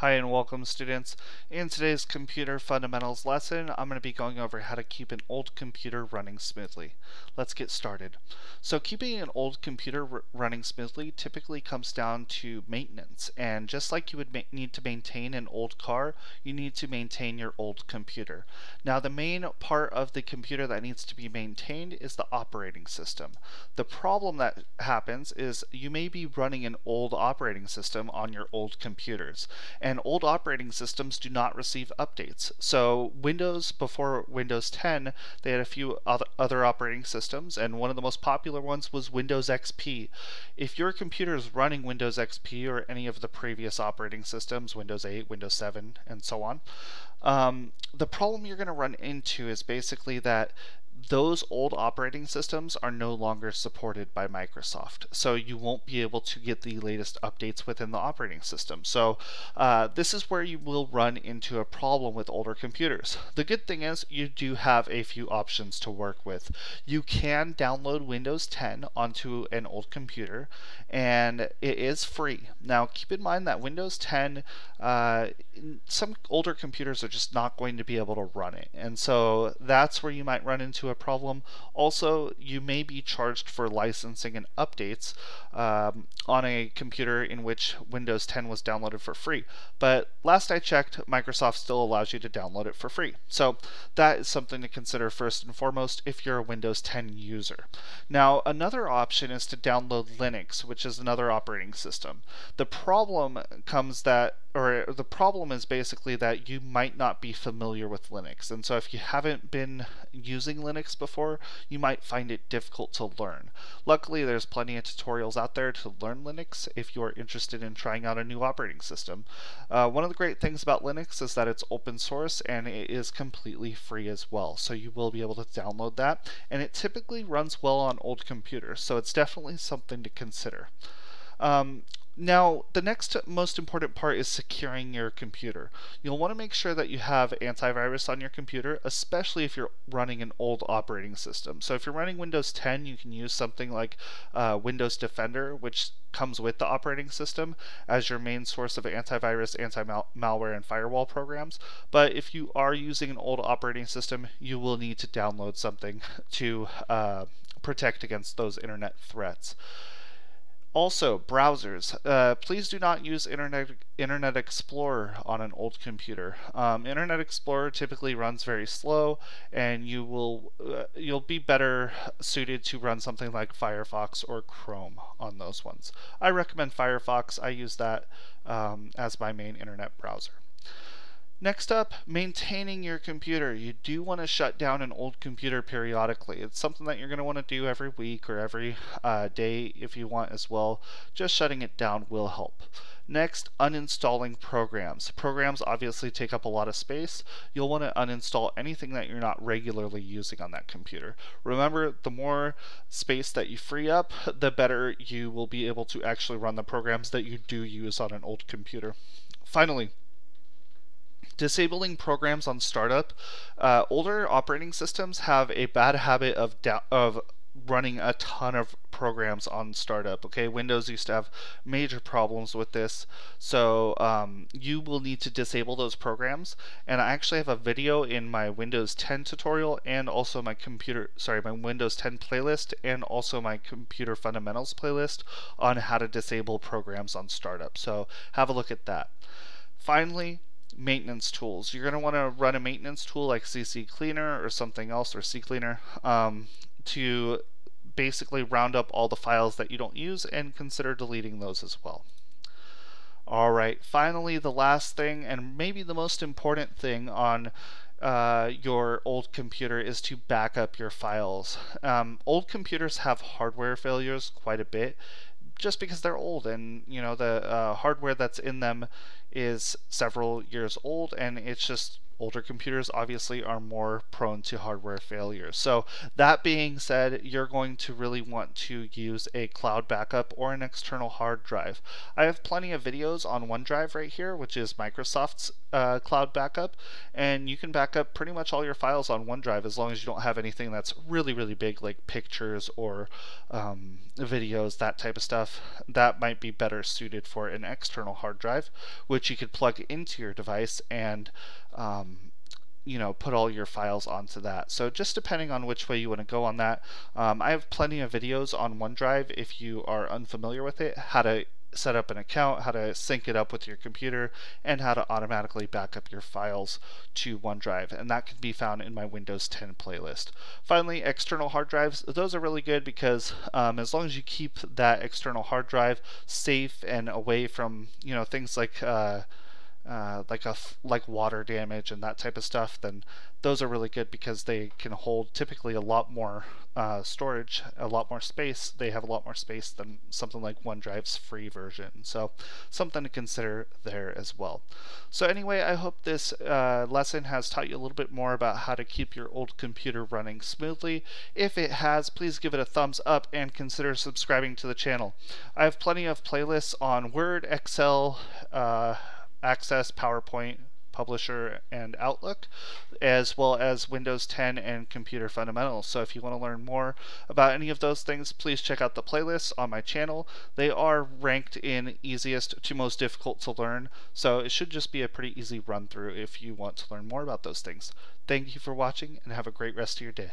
Hi and welcome students. In today's computer fundamentals lesson, I'm going to be going over how to keep an old computer running smoothly. Let's get started. So keeping an old computer running smoothly typically comes down to maintenance and just like you would need to maintain an old car, you need to maintain your old computer. Now the main part of the computer that needs to be maintained is the operating system. The problem that happens is you may be running an old operating system on your old computers and old operating systems do not receive updates. So Windows, before Windows 10, they had a few other operating systems, and one of the most popular ones was Windows XP. If your computer is running Windows XP or any of the previous operating systems, Windows 8, Windows 7, and so on, um, the problem you're going to run into is basically that those old operating systems are no longer supported by Microsoft. So you won't be able to get the latest updates within the operating system. So uh, this is where you will run into a problem with older computers. The good thing is you do have a few options to work with. You can download Windows 10 onto an old computer and it is free. Now keep in mind that Windows 10, uh, some older computers are just not going to be able to run it. And so that's where you might run into a problem. Also, you may be charged for licensing and updates um, on a computer in which Windows 10 was downloaded for free. But last I checked, Microsoft still allows you to download it for free. So that is something to consider first and foremost if you're a Windows 10 user. Now, another option is to download Linux, which is another operating system. The problem comes that or the problem is basically that you might not be familiar with Linux. And so if you haven't been using Linux before, you might find it difficult to learn. Luckily, there's plenty of tutorials out there to learn Linux if you're interested in trying out a new operating system. Uh, one of the great things about Linux is that it's open source and it is completely free as well. So you will be able to download that. And it typically runs well on old computers. So it's definitely something to consider. Um, now, the next most important part is securing your computer. You'll want to make sure that you have antivirus on your computer, especially if you're running an old operating system. So if you're running Windows 10, you can use something like uh, Windows Defender, which comes with the operating system as your main source of antivirus, anti-malware, and firewall programs. But if you are using an old operating system, you will need to download something to uh, protect against those internet threats. Also, browsers. Uh, please do not use Internet Internet Explorer on an old computer. Um, Internet Explorer typically runs very slow, and you will uh, you'll be better suited to run something like Firefox or Chrome on those ones. I recommend Firefox. I use that um, as my main internet browser. Next up, maintaining your computer. You do want to shut down an old computer periodically. It's something that you're going to want to do every week or every uh, day if you want as well. Just shutting it down will help. Next, uninstalling programs. Programs obviously take up a lot of space. You'll want to uninstall anything that you're not regularly using on that computer. Remember, the more space that you free up, the better you will be able to actually run the programs that you do use on an old computer. Finally, disabling programs on startup. Uh, older operating systems have a bad habit of of running a ton of programs on startup. Okay, Windows used to have major problems with this, so um, you will need to disable those programs. And I actually have a video in my Windows 10 tutorial and also my computer, sorry, my Windows 10 playlist and also my computer fundamentals playlist on how to disable programs on startup. So have a look at that. Finally, maintenance tools. You're going to want to run a maintenance tool like CC Cleaner or something else or CCleaner um, to basically round up all the files that you don't use and consider deleting those as well. Alright, finally the last thing and maybe the most important thing on uh, your old computer is to back up your files. Um, old computers have hardware failures quite a bit just because they're old and you know the uh, hardware that's in them is several years old and it's just older computers obviously are more prone to hardware failure. So that being said, you're going to really want to use a cloud backup or an external hard drive. I have plenty of videos on OneDrive right here, which is Microsoft's uh, cloud backup, and you can back up pretty much all your files on OneDrive as long as you don't have anything that's really, really big like pictures or um, videos, that type of stuff. That might be better suited for an external hard drive, which you could plug into your device and um, you know put all your files onto that so just depending on which way you want to go on that um, I have plenty of videos on OneDrive if you are unfamiliar with it how to set up an account, how to sync it up with your computer, and how to automatically back up your files to OneDrive. And that can be found in my Windows 10 playlist. Finally, external hard drives. Those are really good because um, as long as you keep that external hard drive safe and away from you know things like uh, uh, like a like water damage and that type of stuff, then those are really good because they can hold typically a lot more uh, storage, a lot more space. They have a lot more space than something like OneDrive's free version. So something to consider there as well. So anyway, I hope this uh, lesson has taught you a little bit more about how to keep your old computer running smoothly. If it has, please give it a thumbs up and consider subscribing to the channel. I have plenty of playlists on Word, Excel, uh, Access, PowerPoint, Publisher, and Outlook, as well as Windows 10 and Computer Fundamentals. So if you want to learn more about any of those things, please check out the playlists on my channel. They are ranked in easiest to most difficult to learn, so it should just be a pretty easy run through if you want to learn more about those things. Thank you for watching and have a great rest of your day.